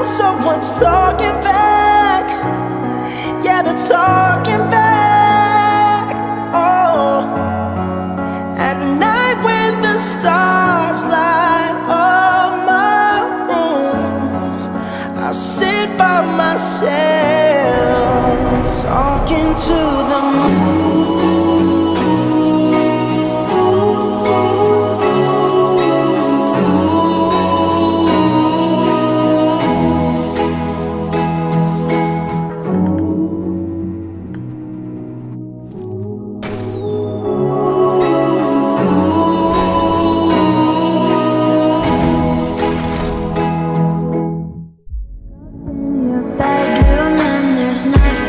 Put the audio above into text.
now someone's talking back. Yeah, they're talking back. Oh, at night when the stars light up my room, I sit by myself talking to the moon. last